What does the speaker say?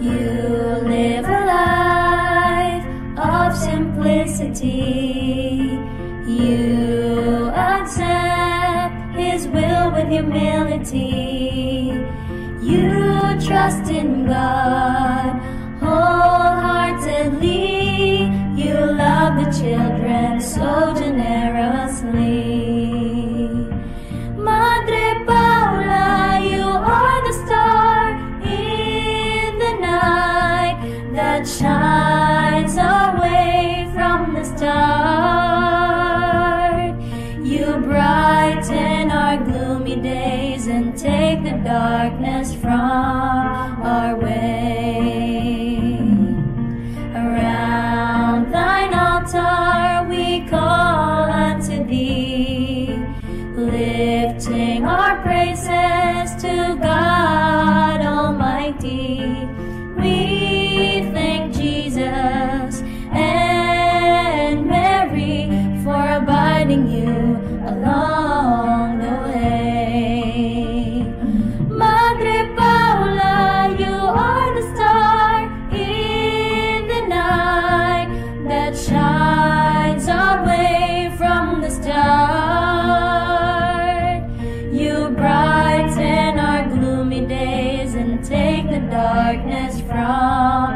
You live a life of simplicity. You accept His will with humility. You trust in God wholeheartedly. You love the children so shines away from the start. You brighten our gloomy days and take the darkness from our way. Around thine altar we call unto thee, lifting our praises to God abiding you along the way. Madre Paula, you are the star in the night that shines away from the start. You brighten our gloomy days and take the darkness from